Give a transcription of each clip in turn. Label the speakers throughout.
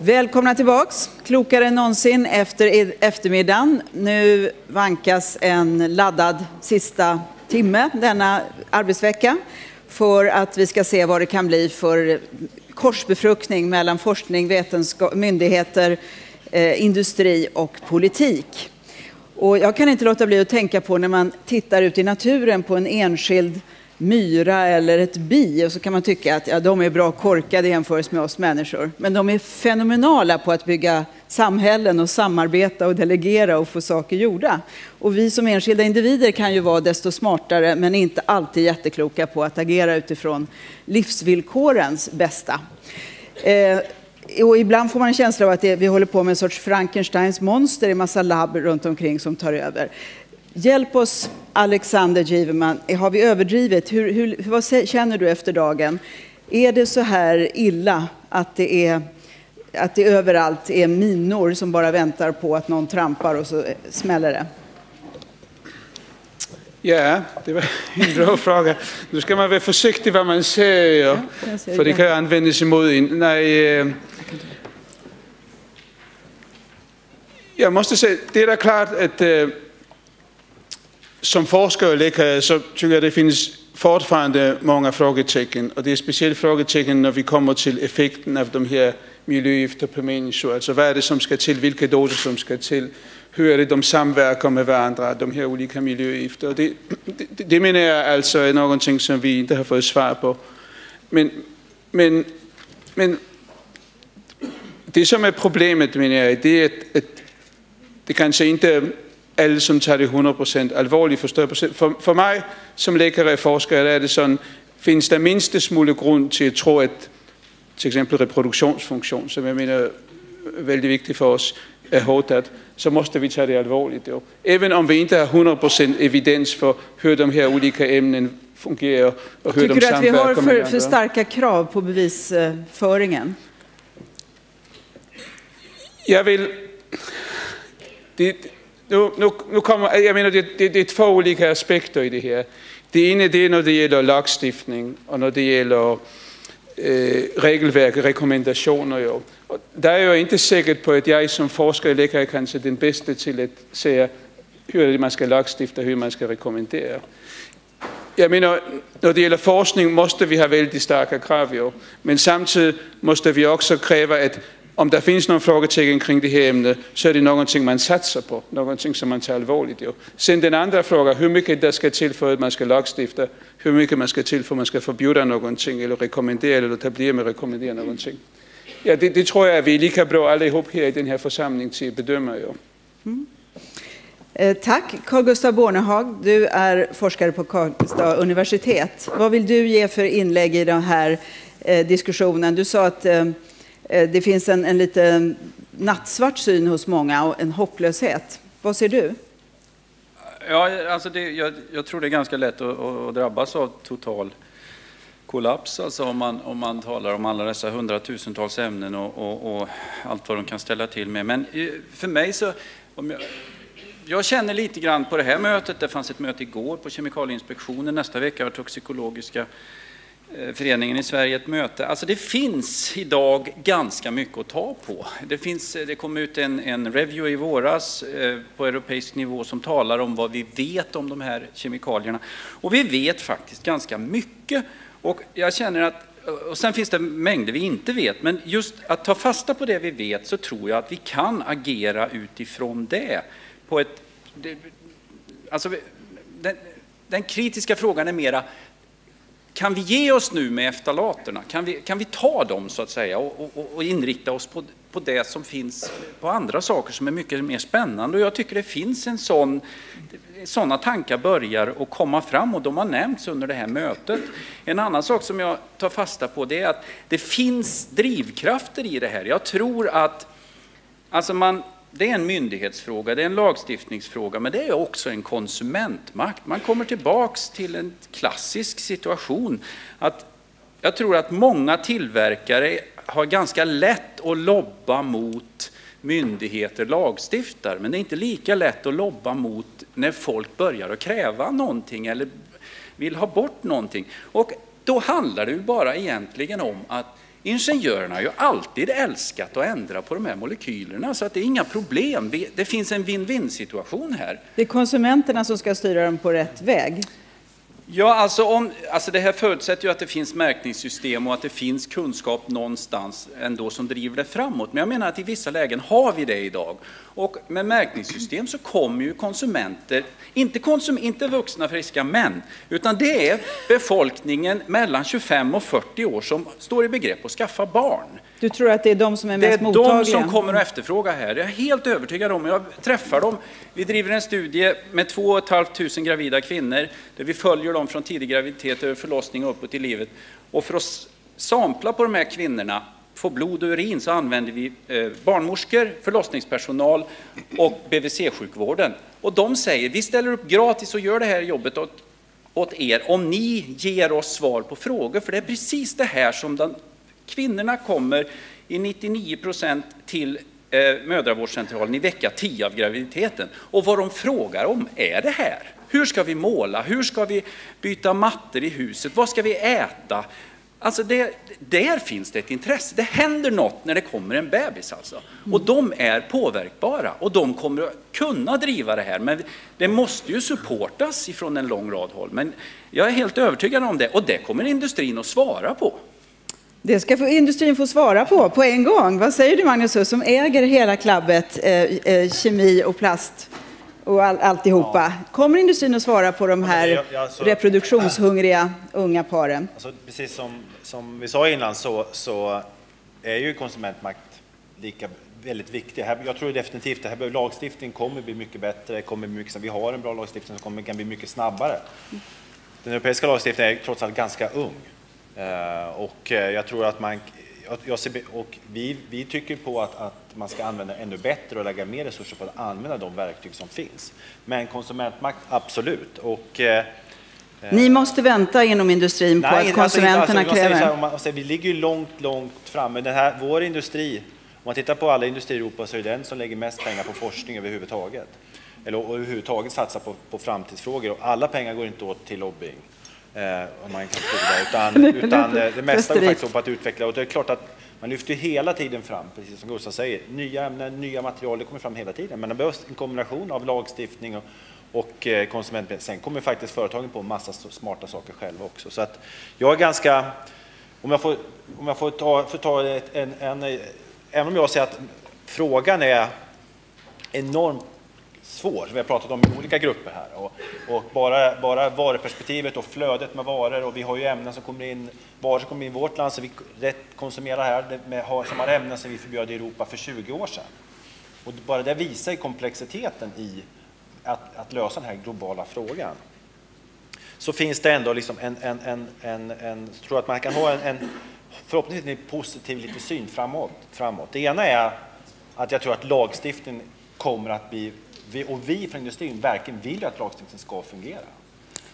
Speaker 1: Välkomna tillbaks, klokare än någonsin efter eftermiddagen. Nu vankas en laddad sista timme denna arbetsvecka för att vi ska se vad det kan bli för korsbefruktning mellan forskning, vetenskap, myndigheter, eh, industri och politik. Och jag kan inte låta bli att tänka på när man tittar ut i naturen på en enskild myra eller ett bi och så kan man tycka att ja, de är bra korkade jämfört med oss människor. Men de är fenomenala på att bygga samhällen och samarbeta och delegera och få saker gjorda. Och vi som enskilda individer kan ju vara desto smartare men inte alltid jättekloka på att agera utifrån livsvillkorens bästa. Eh, och ibland får man en känsla av att det, vi håller på med en sorts Frankensteins monster i massa labb runt omkring som tar över. Hjälp oss, Alexander Giverman. Har vi överdrivit? Hur, hur, vad känner du efter dagen? Är det så här illa att det, är, att det överallt är minor som bara väntar på att någon trampar och så smäller det?
Speaker 2: Ja, det var en bra fråga. Nu ska man vara försiktig vad man säger, ja, för det kan användas emot en. Nej, eh, jag måste säga, det är klart att eh, som forskare och øh, läkare så tycker jag det finns fortfarande många frågetecken. Och det är speciellt frågetecken när vi kommer till effekten av de här miljögifter på människor. Alltså vad är det som ska till, vilka doser som ska till, hur är det de samverkar med varandra, de här olika miljögifter. Det, det, det menar jag alltså är någonting som vi inte har fått svar på. Men, men, men det som är problemet menar jag, det är att, att det kanske inte alle som tar det 100% alvorligt. För, för mig som läkare och forskare är det sådan, finns det minsta smule grund till att tro att till exempel reproduktionsfunktion, som jag menar är väldigt viktig för oss, är hotad, så måste vi ta det allvarligt. Då. Även om vi inte har 100% evidens för hur de här olika ämnen fungerar och hur
Speaker 1: Tycker
Speaker 2: de
Speaker 1: du att vi har för,
Speaker 2: för
Speaker 1: starka krav på bevisföringen?
Speaker 2: Jag vill... Det, nu, nu, nu kommer, jag menar, det, det, det, är två olika aspekter i det här. Det ena det är när det gäller lagstiftning och när det gäller eh, regelverk och rekommendationer. Ja. Och där är jag inte säker på att jag som forskare och läkare kanske är den bästa till att säga hur man ska lagstifta, hur man ska rekommendera. Jag menar, när det gäller forskning måste vi ha väldigt starka krav, ja. men samtidigt måste vi också kräva att om det finns någon frågetecken kring det här ämnet så är det någonting man satsar på, någonting som man tar allvarligt. Jo. Sen den andra frågan, hur mycket det ska till för att man ska lagstifta, hur mycket man ska till för att man ska förbjuda någonting eller rekommendera eller ta bli med att rekommendera någonting. Ja, det, det, tror jag att vi är lika bra allihop här i den här församlingen till att bedöma. Jo. Mm.
Speaker 1: Eh, tack Carl Gustaf Bornehag. Du är forskare på Karlstad universitet. Vad vill du ge för inlägg i den här eh, diskussionen? Du sa att Eh, Eh, det finns en, en lite nattsvart syn hos många och en hopplöshet. Vad ser du?
Speaker 3: Ja, alltså det, jag, jag, tror det är ganska lätt att, att drabbas av total kollaps, alltså om man, om man talar om alla dessa hundratusentals ämnen och, och, och allt vad de kan ställa till med. Men eh, för mig så, om jag, jag känner lite grann på det här mötet, det fanns ett möte igår på Kemikalieinspektionen, nästa vecka har toxikologiska Eh, föreningen i Sverige ett möte. Alltså det finns idag ganska mycket att ta på. Det, finns, eh, det kom ut en, en review i våras eh, på europeisk nivå som talar om vad vi vet om de här kemikalierna. Och vi vet faktiskt ganska mycket. Och jag känner att och sen finns det mängder vi inte vet, men just att ta fasta på det vi vet så tror jag att vi kan agera utifrån det. På ett, det, alltså, den, den kritiska frågan är mera, kan vi ge oss nu med eftalaterna? Kan vi, kan vi ta dem så att säga och, och, och inrikta oss på, på det som finns på andra saker som är mycket mer spännande? Och jag tycker det finns en sån, sådana tankar börjar att komma fram och de har nämnts under det här mötet. En annan sak som jag tar fasta på det är att det finns drivkrafter i det här. Jag tror att alltså man, det är en myndighetsfråga, det är en lagstiftningsfråga, men det är också en konsumentmakt. Man kommer tillbaks till en klassisk situation. Att jag tror att många tillverkare har ganska lätt att lobba mot myndigheter lagstiftar, men det är inte lika lätt att lobba mot när folk börjar att kräva någonting eller vill ha bort någonting. Och då handlar det ju bara egentligen om att Ingenjörerna har ju alltid älskat att ändra på de här molekylerna så att det är inga problem. Det finns en win-win situation här.
Speaker 1: Det är konsumenterna som ska styra dem på rätt väg.
Speaker 3: Ja, alltså, om, alltså det här förutsätter ju att det finns märkningssystem och att det finns kunskap någonstans ändå som driver det framåt. Men jag menar att i vissa lägen har vi det idag. Och med märkningssystem så kommer ju konsumenter, inte, konsum, inte vuxna friska män, utan det är befolkningen mellan 25 och 40 år som står i begrepp att skaffa barn.
Speaker 1: Du tror att det är de som är
Speaker 3: Det
Speaker 1: mest
Speaker 3: är
Speaker 1: mottagliga?
Speaker 3: de som kommer att efterfråga här. Jag är helt övertygad om. Jag träffar dem. Vi driver en studie med 2 500 gravida kvinnor där vi följer dem från tidig graviditet över förlossning och uppåt i livet. Och för att sampla på de här kvinnorna, få blod och urin, så använder vi eh, barnmorskor, förlossningspersonal och BVC-sjukvården. Och de säger, vi ställer upp gratis och gör det här jobbet åt er om ni ger oss svar på frågor. För det är precis det här som den, kvinnorna kommer i 99 procent till eh, mödravårdscentralen i vecka 10 av graviditeten. Och vad de frågar om är det här. Hur ska vi måla? Hur ska vi byta mattor i huset? Vad ska vi äta? Alltså det, där finns det ett intresse. Det händer något när det kommer en bebis alltså. Och de är påverkbara och de kommer att kunna driva det här. Men det måste ju supportas ifrån en lång rad håll. Men jag är helt övertygad om det och det kommer industrin att svara på.
Speaker 1: Det ska få- industrin få svara på, på en gång. Vad säger du Magnus som äger hela klabbet, eh, eh, kemi och plast och all, alltihopa? Kommer industrin att svara på de här
Speaker 4: jag- jag- alltså-
Speaker 1: reproduktionshungriga unga paren?
Speaker 4: Alltså, precis som, som vi sa innan så, så är ju konsumentmakt lika väldigt viktig. Jag tror definitivt att här behöver lagstiftning kommer bli mycket bättre, kommer bli mycket, vi har en bra lagstiftning som kommer, kan bli mycket snabbare. Den europeiska lagstiftningen är trots allt ganska ung. Eh, och eh, jag tror att man, jag, ser, och vi, vi tycker på att, att man ska använda ännu bättre och lägga mer resurser på att använda de verktyg som finns. Men konsumentmakt, absolut. Och, eh,
Speaker 1: Ni måste vänta inom industrin på
Speaker 4: Nej,
Speaker 1: att
Speaker 4: alltså,
Speaker 1: konsumenterna
Speaker 4: alltså, jag säger så här,
Speaker 1: kräver.
Speaker 4: om man, alltså, vi ligger ju långt, långt framme. Den här, vår industri, om man tittar på alla industrier i Europa så är det den som lägger mest pengar på forskning överhuvudtaget. Eller överhuvudtaget satsar på, på framtidsfrågor. Och alla pengar går inte åt till lobbying. Eh, om man kan tro det. Utan, utan det mesta går faktiskt på att utveckla. Och det är klart att man lyfter hela tiden fram, precis som Gustav säger, nya ämnen, nya material, det kommer fram hela tiden. Men det behövs en kombination av lagstiftning och, och eh, konsument. Sen kommer faktiskt företagen på en massa smarta saker själva också. Så att jag är ganska, om jag får, om jag får ta, får ta en, en, även om jag säger att frågan är enormt svår, som vi har pratat om i olika grupper här. Och, och bara, bara varuperspektivet och flödet med varor och vi har ju ämnen som kommer in, varor som kommer in i vårt land som vi rätt konsumerar här, med, som har ämnen som vi förbjöd i Europa för 20 år sedan. Och bara det visar ju komplexiteten i att, att lösa den här globala frågan. Så finns det ändå liksom en, en, en, en, en tror att man kan ha en, en förhoppningsvis en positiv lite syn framåt, framåt. Det ena är att jag tror att lagstiftningen kommer att bli, vi- och vi från industrin verkligen vill att lagstiftningen ska fungera.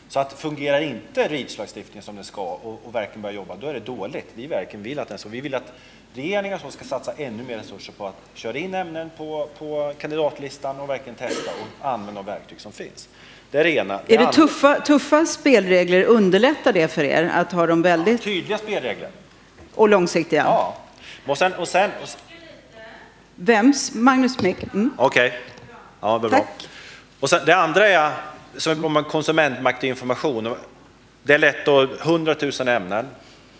Speaker 4: Så att fungerar inte REACH-lagstiftningen som den ska och, och verkligen börja jobba, då är det dåligt. Vi verkligen vill att den så. Vi vill att regeringar som ska satsa ännu mer resurser på att köra in ämnen på, på kandidatlistan och verkligen testa och använda de verktyg som finns. Det är det ena.
Speaker 1: Är det tuffa, tuffa spelregler? Underlättar det för er att ha dem väldigt
Speaker 4: Tydliga spelregler.
Speaker 1: och långsiktiga?
Speaker 4: Ja. Och sen, och sen, och,
Speaker 1: Vems? Magnus Mick? Mm.
Speaker 4: okej. Ja, det bra.
Speaker 1: Tack.
Speaker 4: Och sen, det andra är, som om konsumentmakt och information. Det är lätt att, 100 000 ämnen.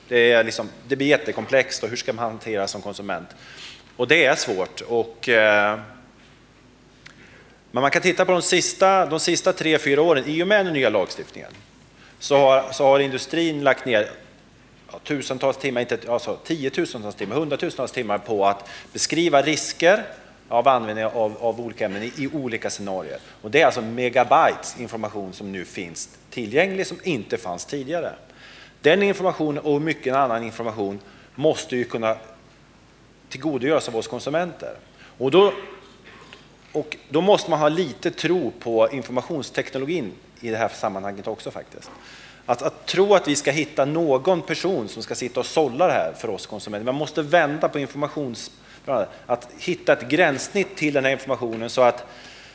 Speaker 4: Det, är liksom, det blir jättekomplext och hur ska man hantera som konsument? Och det är svårt. Och, eh, men man kan titta på de sista, de sista tre, fyra åren, i och med den nya lagstiftningen, så har, så har industrin lagt ner ja, tusentals timmar, inte, alltså tiotusentals timmar, hundratusentals timmar på att beskriva risker av användning av, av olika ämnen i, i olika scenarier. Och det är alltså megabytes information som nu finns tillgänglig som inte fanns tidigare. Den informationen och mycket annan information måste ju kunna tillgodogöras av oss konsumenter. Och då, och då måste man ha lite tro på informationsteknologin i det här sammanhanget också faktiskt. Att, att tro att vi ska hitta någon person som ska sitta och sålla det här för oss konsumenter. Man måste vända på informations... Att hitta ett gränssnitt till den här informationen så att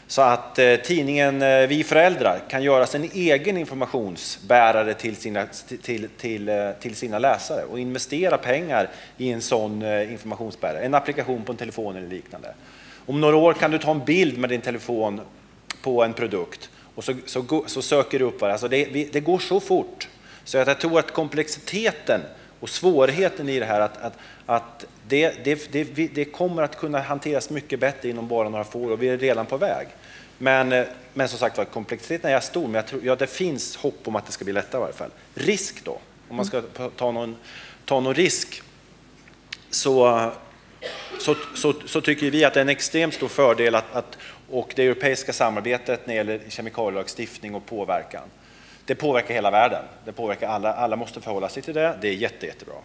Speaker 4: Så att eh, tidningen eh, Vi föräldrar kan göra sin egen informationsbärare till sina, till, till, till eh, sina läsare och investera pengar i en sån informationsbärare, en applikation på en telefon eller liknande. Om några år kan du ta en bild med din telefon på en produkt och så, så, så söker du upp vad alltså det, det går så fort. Så jag tror att komplexiteten och svårigheten i det här att, att, att det, det, det, det, kommer att kunna hanteras mycket bättre inom bara några få år och vi är redan på väg. Men, eh, men som sagt var, komplexiteten är stor, men jag tror, ja, det finns hopp om att det ska bli lättare i alla fall. Risk då, om man ska ta någon, ta någon risk, så, så, så, så, tycker vi att det är en extremt stor fördel att, att, och det europeiska samarbetet när det gäller kemikalielagstiftning och påverkan. Det påverkar hela världen. Det påverkar alla. Alla måste förhålla sig till det. Det är jätte, jättebra.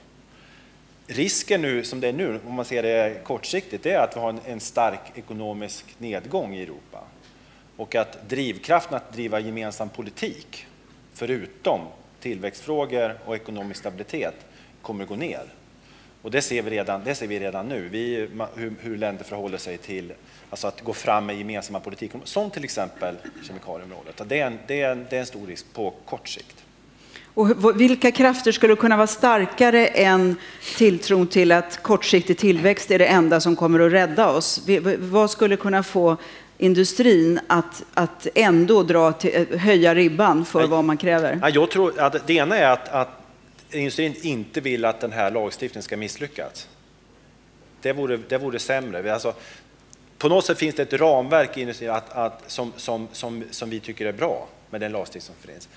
Speaker 4: Risken nu, som det är nu, om man ser det kortsiktigt, är att vi har en, en stark ekonomisk nedgång i Europa. Och att drivkraften att driva gemensam politik, förutom tillväxtfrågor och ekonomisk stabilitet, kommer gå ner. Och det ser vi redan, det ser vi redan nu, vi, hur, hur länder förhåller sig till alltså att gå fram med gemensamma politik, som till exempel kemikalieområdet. Det är, en, det, är en, det är en stor risk på kort sikt.
Speaker 1: Och vilka krafter skulle kunna vara starkare än tilltron till att kortsiktig tillväxt är det enda som kommer att rädda oss? Vad skulle kunna få industrin att, att ändå dra till, höja ribban för vad man kräver?
Speaker 4: Jag tror att det ena är att, att industrin inte vill att den här lagstiftningen ska misslyckas. Det vore, det vore sämre. Alltså, på något sätt finns det ett ramverk i industrin att, att, som, som, som, som vi tycker är bra med den lagstiftning som finns.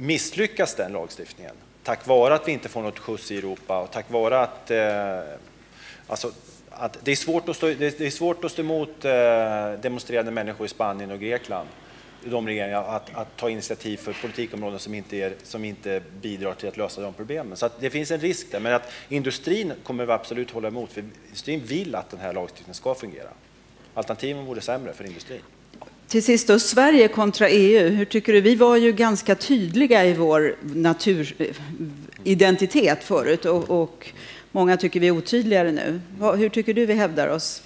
Speaker 4: Misslyckas den lagstiftningen, tack vare att vi inte får något skjuts i Europa och tack vare att, eh, alltså, att det, är svårt att stå, det är svårt att stå emot eh, demonstrerande människor i Spanien och Grekland de regeringarna att, att, ta initiativ för politikområden som inte, är, som inte bidrar till att lösa de problemen. Så det finns en risk där, men att industrin kommer vi absolut hålla emot, för industrin vill att den här lagstiftningen ska fungera. Alternativen vore sämre för industrin.
Speaker 1: Till sist då, Sverige kontra EU. Hur tycker du? Vi var ju ganska tydliga i vår naturidentitet eh, förut och, och många tycker vi är otydligare nu. Hur tycker du vi hävdar oss?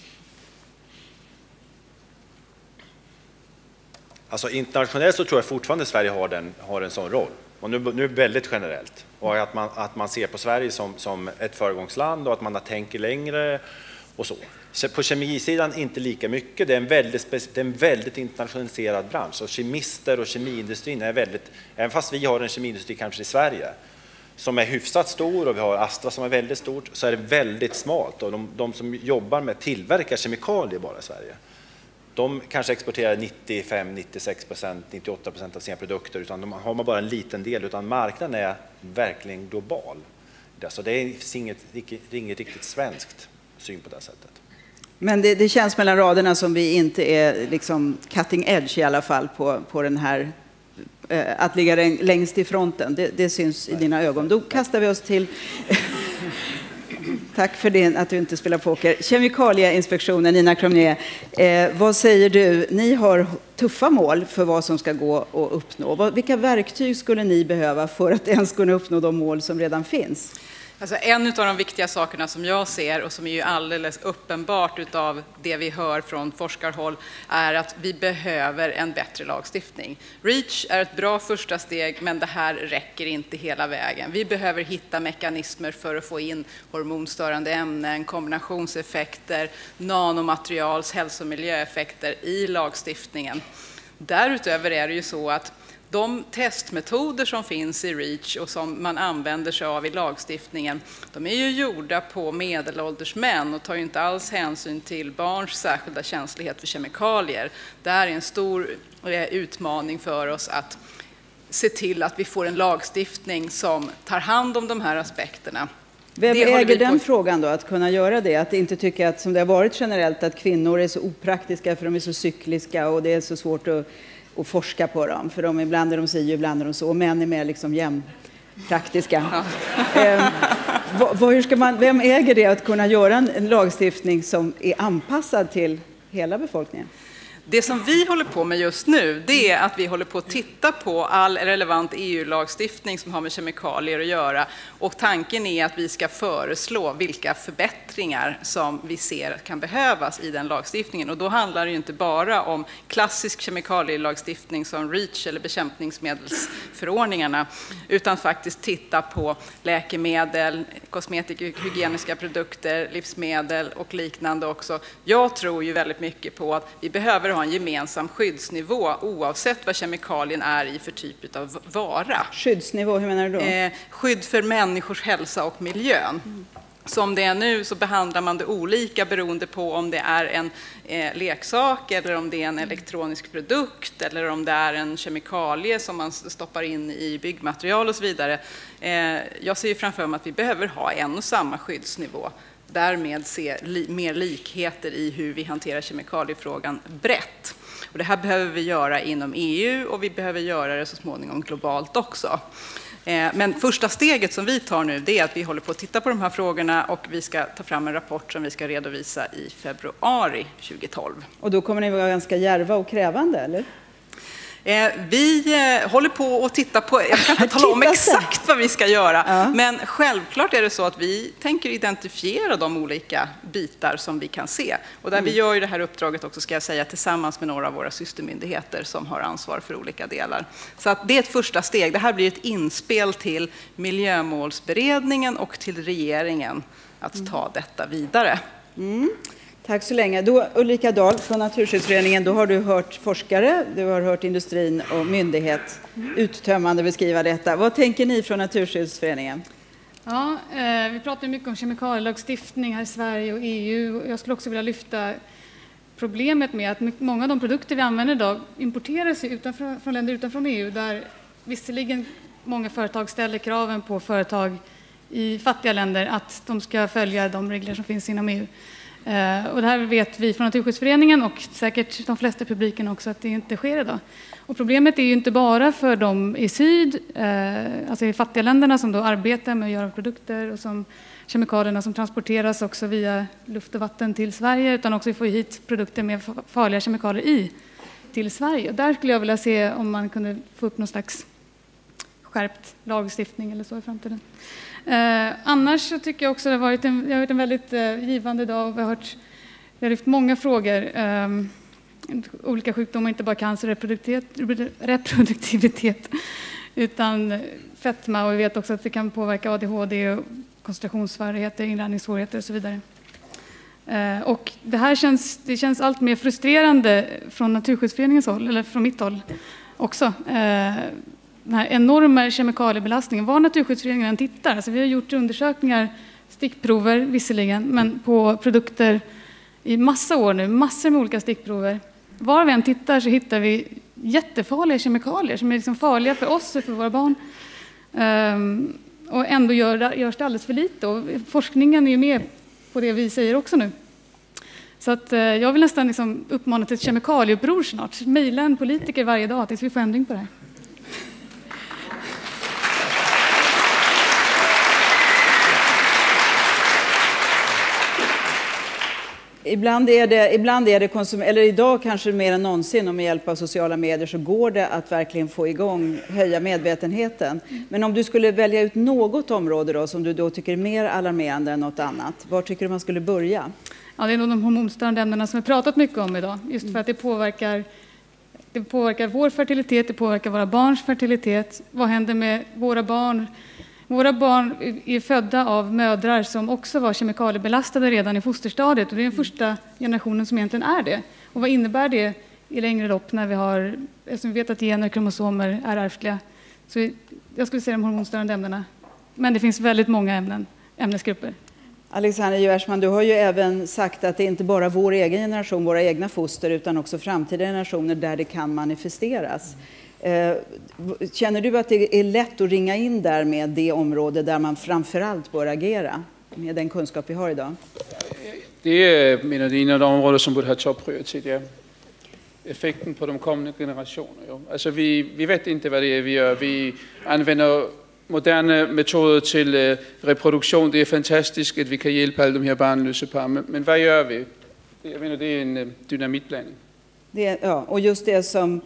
Speaker 4: Alltså internationellt så tror jag fortfarande Sverige har, den, har en sån roll. Och nu, nu väldigt generellt. Och att man, att man ser på Sverige som, som ett föregångsland och att man tänker längre och så. På kemisidan inte lika mycket. Det är en väldigt, det är en väldigt internationaliserad bransch och kemister och kemiindustrin är väldigt, även fast vi har en kemiindustri kanske i Sverige som är hyfsat stor och vi har Astra som är väldigt stort så är det väldigt smalt och de, de som jobbar med tillverkar kemikalier bara i Sverige de kanske exporterar 95, 96 procent, 98 procent av sina produkter, utan de har man bara en liten del, utan marknaden är verkligen global. Så det är inget, inget riktigt svenskt syn på det sättet.
Speaker 1: Men det, det, känns mellan raderna som vi inte är liksom cutting edge i alla fall på, på den här eh, att ligga längst i fronten. Det, det syns i dina ögon. Då kastar vi oss till Tack för det, att du inte spelar poker. Kemikalieinspektionen, Nina Cromnier, eh, vad säger du? Ni har tuffa mål för vad som ska gå att uppnå. Vilka verktyg skulle ni behöva för att ens kunna uppnå de mål som redan finns?
Speaker 5: Alltså en av de viktiga sakerna som jag ser och som är ju alldeles uppenbart utav det vi hör från forskarhåll är att vi behöver en bättre lagstiftning. REACH är ett bra första steg, men det här räcker inte hela vägen. Vi behöver hitta mekanismer för att få in hormonstörande ämnen, kombinationseffekter, nanomaterials hälso och miljöeffekter i lagstiftningen. Därutöver är det ju så att de testmetoder som finns i REACH och som man använder sig av i lagstiftningen, de är ju gjorda på medelålders män och tar ju inte alls hänsyn till barns särskilda känslighet för kemikalier. Det här är en stor eh, utmaning för oss att se till att vi får en lagstiftning som tar hand om de här aspekterna.
Speaker 1: Vem det äger den frågan då, att kunna göra det? Att inte tycka att, som det har varit generellt, att kvinnor är så opraktiska för de är så cykliska och det är så svårt att och forska på dem. För de, ibland är de si och ibland är de så. Män är mer liksom jämnpraktiska. Ja. eh, vad, hur ska man, vem äger det att kunna göra en, en lagstiftning som är anpassad till hela befolkningen?
Speaker 5: Det som vi håller på med just nu, det är att vi håller på att titta på all relevant EU-lagstiftning som har med kemikalier att göra. Och tanken är att vi ska föreslå vilka förbättringar som vi ser kan behövas i den lagstiftningen. Och då handlar det ju inte bara om klassisk kemikalielagstiftning som REACH eller bekämpningsmedelsförordningarna, utan faktiskt titta på läkemedel, kosmetika, hygieniska produkter, livsmedel och liknande också. Jag tror ju väldigt mycket på att vi behöver ha en gemensam skyddsnivå oavsett vad kemikalien är i för typ av vara.
Speaker 1: Skyddsnivå, hur menar du då?
Speaker 5: Eh, skydd för människors hälsa och miljön. Mm. Som det är nu så behandlar man det olika beroende på om det är en eh, leksak eller om det är en elektronisk produkt eller om det är en kemikalie som man stoppar in i byggmaterial och så vidare. Eh, jag ser framför mig att vi behöver ha en och samma skyddsnivå därmed se li mer likheter i hur vi hanterar kemikaliefrågan brett. Och det här behöver vi göra inom EU och vi behöver göra det så småningom globalt också. Eh, men första steget som vi tar nu det är att vi håller på att titta på de här frågorna och vi ska ta fram en rapport som vi ska redovisa i februari 2012.
Speaker 1: Och då kommer ni vara ganska järva och krävande, eller?
Speaker 5: Eh, vi eh, håller på att titta på, jag kan inte tala om exakt vad vi ska göra, ja. men självklart är det så att vi tänker identifiera de olika bitar som vi kan se. Och där mm. vi gör ju det här uppdraget också, ska jag säga, tillsammans med några av våra systermyndigheter som har ansvar för olika delar. Så att det är ett första steg. Det här blir ett inspel till miljömålsberedningen och till regeringen att ta detta vidare. Mm.
Speaker 1: Tack så länge. Då, Ulrika Dahl från Naturskyddsföreningen, då har du hört forskare, du har hört industrin och myndighet uttömmande beskriva detta. Vad tänker ni från Naturskyddsföreningen?
Speaker 6: Ja, eh, vi pratar mycket om kemikalielagstiftning här i Sverige och EU. Jag skulle också vilja lyfta problemet med att många av de produkter vi använder idag importeras utanför, från länder utanför EU där visserligen många företag ställer kraven på företag i fattiga länder att de ska följa de regler som finns inom EU. Eh, och det här vet vi från Naturskyddsföreningen och säkert de flesta i publiken också att det inte sker idag. Och problemet är ju inte bara för de i syd, eh, alltså i fattiga länderna som då arbetar med att göra produkter och som kemikalierna som transporteras också via luft och vatten till Sverige utan också får hit produkter med farliga kemikalier i till Sverige. Och där skulle jag vilja se om man kunde få upp någon slags skärpt lagstiftning eller så i framtiden. Eh, annars så tycker jag också det har varit en, det har varit en väldigt eh, givande dag och vi har, hört, vi har lyft många frågor. Eh, olika sjukdomar, inte bara cancer och reproduktivitet, utan fetma och vi vet också att det kan påverka ADHD och koncentrationssvårigheter, inlärningssvårigheter och så vidare. Eh, och det här känns, det känns allt mer frustrerande från Naturskyddsföreningens håll, eller från mitt håll också. Eh, den här enorma kemikaliebelastningen, var Naturskyddsföreningen än tittar. Alltså vi har gjort undersökningar, stickprover visserligen, men på produkter i massa år nu, massor med olika stickprover. Var vi än tittar så hittar vi jättefarliga kemikalier som är liksom farliga för oss och för våra barn. Um, och ändå gör, görs det alldeles för lite. Och forskningen är ju med på det vi säger också nu. Så att, uh, jag vill nästan liksom uppmana till ett kemikalieuppror snart. Mejla en politiker varje dag tills vi får ändring på det här.
Speaker 1: Ibland är det, ibland är det konsum- eller idag kanske mer än någonsin och med hjälp av sociala medier så går det att verkligen få igång, höja medvetenheten. Men om du skulle välja ut något område då som du då tycker är mer alarmerande än något annat, var tycker du man skulle börja?
Speaker 6: Ja, det är nog de hormonstörande ämnena som vi pratat mycket om idag, just för att det påverkar det påverkar vår fertilitet, det påverkar våra barns fertilitet. Vad händer med våra barn våra barn är födda av mödrar som också var kemikaliebelastade redan i fosterstadiet och det är den första generationen som egentligen är det. Och vad innebär det i längre lopp när vi har, eftersom vi vet att gener och kromosomer är ärftliga. Så jag skulle säga de hormonstörande ämnena. Men det finns väldigt många ämnen, ämnesgrupper.
Speaker 1: Alexander Gersman, du har ju även sagt att det är inte bara vår egen generation, våra egna foster, utan också framtida generationer där det kan manifesteras. Eh, känner du att det är lätt att ringa in där med det område där man framförallt bör agera med den kunskap vi har idag?
Speaker 2: Det är menar det, en av de områden som borde ha topprioritet, ja. Effekten på de kommande generationerna. Ja. Alltså vi, vi vet inte vad det är vi gör. Vi använder moderna metoder till uh, reproduktion. Det är fantastiskt att vi kan hjälpa alla de här barnlösa par. Men, men vad gör vi? Jag menar, det är en uh, dynamitblandning.
Speaker 1: Det, ja, och just det som eh,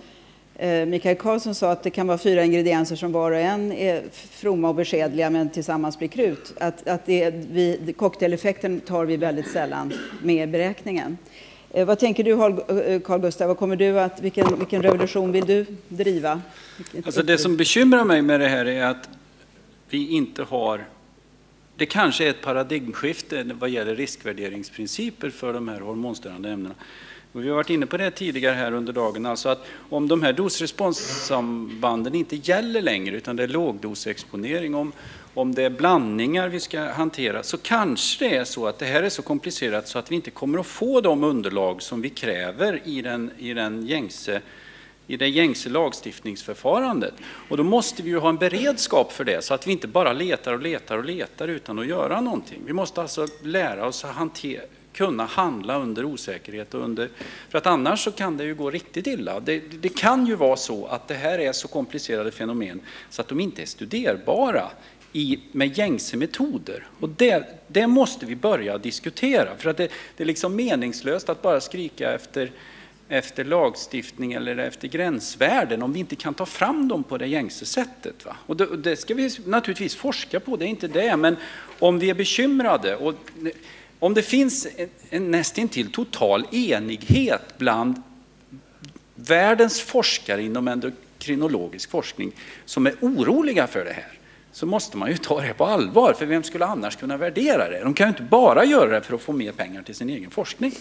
Speaker 1: Mikael Karlsson sa, att det kan vara fyra ingredienser som var och en är fromma och beskedliga men tillsammans blir krut. Att, att det, vi, cocktaileffekten tar vi väldigt sällan med i beräkningen. Eh, vad tänker du eh, Carl Gustaf, vad kommer du att, vilken, vilken revolution vill du driva?
Speaker 3: Alltså det som bekymrar mig med det här är att vi inte har det kanske är ett paradigmskifte vad gäller riskvärderingsprinciper för de här hormonstörande ämnena. Vi har varit inne på det tidigare här under dagen, alltså att om de här dosresponssambanden inte gäller längre utan det är lågdosexponering, om, om det är blandningar vi ska hantera så kanske det är så att det här är så komplicerat så att vi inte kommer att få de underlag som vi kräver i den, i den gängse i det gängse lagstiftningsförfarandet. Och då måste vi ju ha en beredskap för det så att vi inte bara letar och letar och letar utan att göra någonting. Vi måste alltså lära oss att hantera, kunna handla under osäkerhet och under, för att annars så kan det ju gå riktigt illa. Det, det kan ju vara så att det här är så komplicerade fenomen så att de inte är studerbara i, med gängse metoder. Och det, det måste vi börja diskutera för att det, det är liksom meningslöst att bara skrika efter efter lagstiftning eller efter gränsvärden om vi inte kan ta fram dem på det gängse sättet. Va? Och det, det, ska vi naturligtvis forska på, det är inte det, men om vi är bekymrade och om det finns en, en nästintill total enighet bland världens forskare inom endokrinologisk forskning som är oroliga för det här så måste man ju ta det på allvar, för vem skulle annars kunna värdera det? De kan ju inte bara göra det för att få mer pengar till sin egen forskning.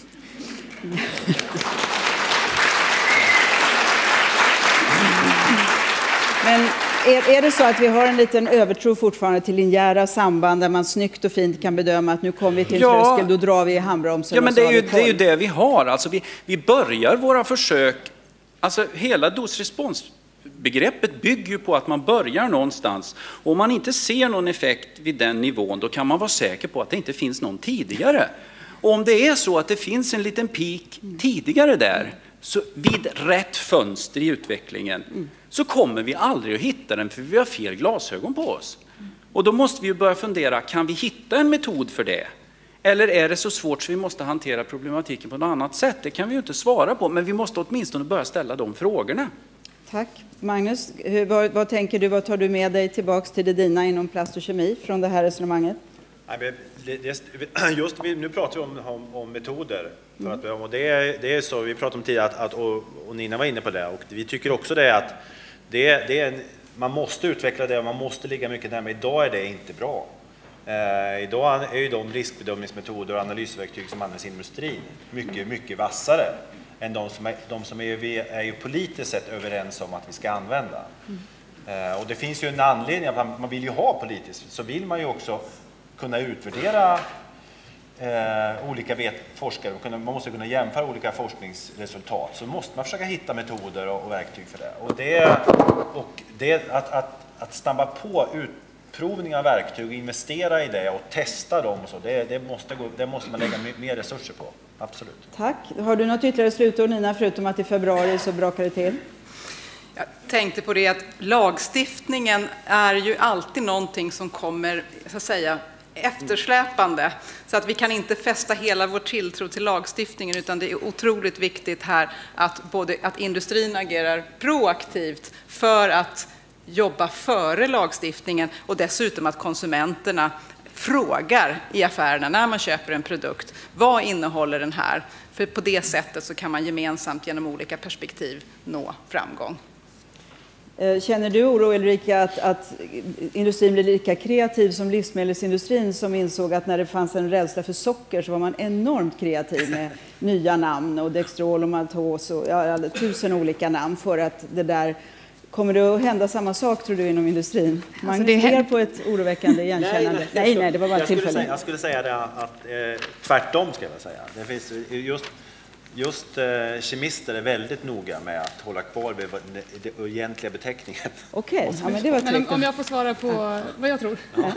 Speaker 1: Men är, är det så att vi har en liten övertro fortfarande till linjära samband där man snyggt och fint kan bedöma att nu kommer vi till ja. tröskel, då drar vi i handbromsen
Speaker 3: Ja, men det är, ju, det är ju det vi har. Alltså vi, vi börjar våra försök, alltså hela dos-respons begreppet bygger ju på att man börjar någonstans. Och om man inte ser någon effekt vid den nivån, då kan man vara säker på att det inte finns någon tidigare. Och om det är så att det finns en liten peak tidigare där, så vid rätt fönster i utvecklingen, så kommer vi aldrig att hitta den för vi har fel glasögon på oss. Och då måste vi börja fundera, kan vi hitta en metod för det? Eller är det så svårt så vi måste hantera problematiken på något annat sätt? Det kan vi ju inte svara på, men vi måste åtminstone börja ställa de frågorna.
Speaker 1: Tack. Magnus, hur, vad, vad, tänker du, vad tar du med dig tillbaks till det dina inom plast och kemi från det här resonemanget?
Speaker 4: Just nu pratar vi om, om, om metoder. För att, och det, är, det är så, vi pratade om tidigare, att, att och, och, Nina var inne på det, och vi tycker också det att det, det är en, man måste utveckla det och man måste ligga mycket närmare. Idag är det inte bra. Eh, idag är ju de riskbedömningsmetoder och analysverktyg som används i industrin mycket, mycket vassare än de som, är, de som är, vi är ju politiskt sett överens om att vi ska använda. Mm. Eh, och det finns ju en anledning, att man, man vill ju ha politiskt, så vill man ju också kunna utvärdera eh, olika vet, forskare, och kunna, man måste kunna jämföra olika forskningsresultat, så måste man försöka hitta metoder och, och verktyg för det. Och det, och det att, att, att snabba på utprovning av verktyg, investera i det och testa dem, och så, det, det, måste gå, det måste man lägga mer resurser på. Absolut.
Speaker 1: Tack. Har du något ytterligare slutord Nina, förutom att i februari så brakar det till?
Speaker 5: Jag tänkte på det att lagstiftningen är ju alltid någonting som kommer, så att säga, eftersläpande. Så att vi kan inte fästa hela vår tilltro till lagstiftningen utan det är otroligt viktigt här att, både, att industrin agerar proaktivt för att jobba före lagstiftningen och dessutom att konsumenterna frågar i affärerna när man köper en produkt, vad innehåller den här? För på det sättet så kan man gemensamt genom olika perspektiv nå framgång.
Speaker 1: Eh, känner du oro, Ulrika, att, att, industrin blir lika kreativ som livsmedelsindustrin som insåg att när det fanns en rädsla för socker så var man enormt kreativ med nya namn och Dextrol och Maltos och ja, tusen olika namn för att det där Kommer det att hända samma sak tror du inom industrin? Man alltså det ser på ett oroväckande igenkännande. nej, nej, nej, det var bara ett tillfälle.
Speaker 4: jag skulle säga det att eh, tvärtom ska jag säga. Det finns just Just eh, kemister är väldigt noga med att hålla kvar vid den egentliga beteckningen.
Speaker 1: Okej, okay. ja, men det var
Speaker 6: men om jag får svara på vad jag tror. Ja.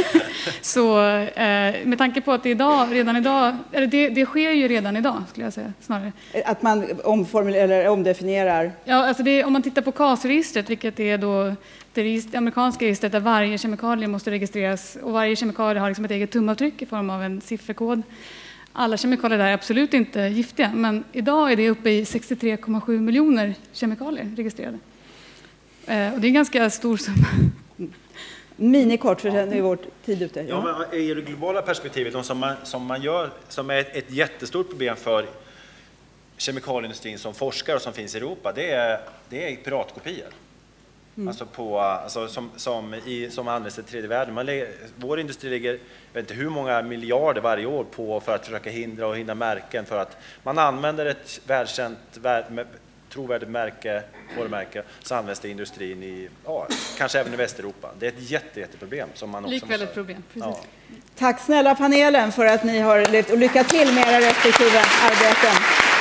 Speaker 6: så eh, med tanke på att det idag, redan idag, eller det, det, sker ju redan idag skulle jag säga snarare.
Speaker 1: Att man omformulerar eller omdefinierar?
Speaker 6: Ja, alltså det, om man tittar på KAS-registret, vilket är då det, register, amerikanska registret där varje kemikalie måste registreras och varje kemikalie har liksom ett eget tumavtryck i form av en sifferkod. Alla kemikalier där är absolut inte giftiga, men idag är det uppe i 63,7 miljoner kemikalier registrerade. Eh, och det är en ganska stor summa.
Speaker 1: Minikort, för sen är vår tid ute.
Speaker 4: Ja, men i det globala perspektivet, de som man, som man gör, som är ett, ett jättestort problem för kemikalieindustrin som forskar och som finns i Europa, det är, det är piratkopior. Mm. Alltså, på, alltså som, som, i, som används i tredje världen. Man lägger, vår industri lägger, jag vet inte hur många miljarder varje år på för att försöka hindra och hindra märken för att man använder ett världskänt, trovärdigt märke, varumärke, så används det i industrin i, ja, kanske även i Västeuropa. Det är ett jätte, jätteproblem som man också
Speaker 6: Likväl ett problem. Ja.
Speaker 1: Tack snälla panelen för att ni har levt och lycka till med era respektive arbeten.